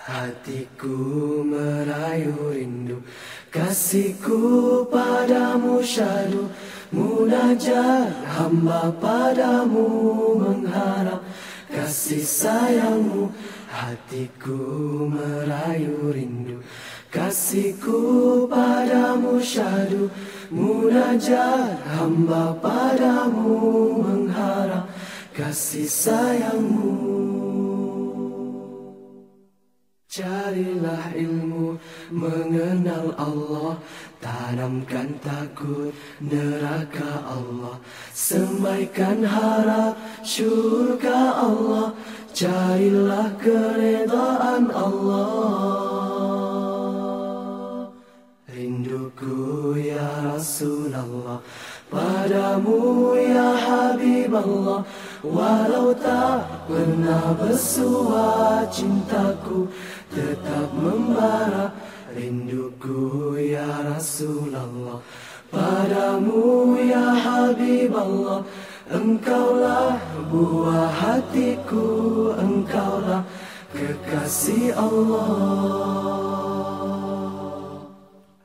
Hatiku merayu rindu Kasihku padamu syadu Munajat hamba padamu mengharap Kasih sayangmu. Hatiku merayu rindu Kasihku padamu syadu Munajat hamba padamu mengharap Kasih sayangmu Carilah ilmu mengenal Allah. Tanamkan takut neraka Allah. Semaikan harap syurga Allah. Carilah keredaan Allah. Rinduku ya Rasulullah Padamu Allah Walau tak pernah bersua cintaku tetap membara. Rinduku ya Rasulullah. Padamu ya Habib Allah engkaulah buah hatiku engkaulah kekasih Allah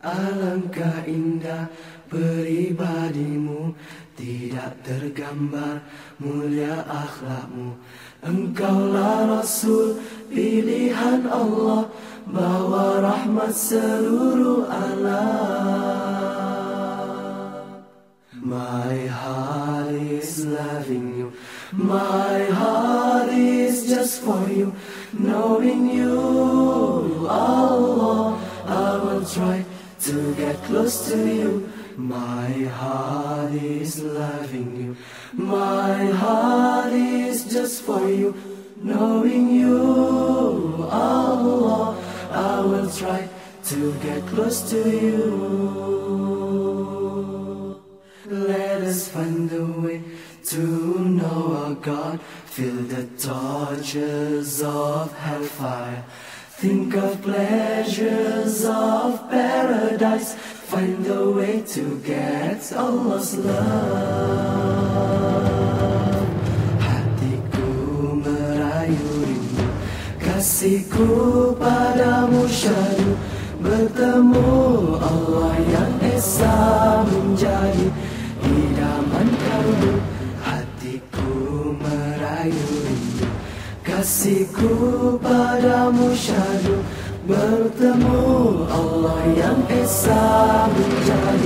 alangkah indah peribadimu tidak tergambar mulia akhlakmu. Engkaulah Rasul pilihan Allah Bawa rahmat seluruh alam. My heart is loving you My heart is just for you Knowing you, close to you. My heart is loving you. My heart is just for you. Knowing you, Allah I will try to get close to you. Let us find a way to know our God. Feel the tortures of hellfire. Think of pleasures of paradise Find a way to get Allah's love. Hatiku merayu rindu Kasihku padamu syadu Bertemu Allah yang esa menjadi Idaman kalbu. Hatiku merayu rindu Kasihku padamu syadu Bertemu Allah yang esa menjadi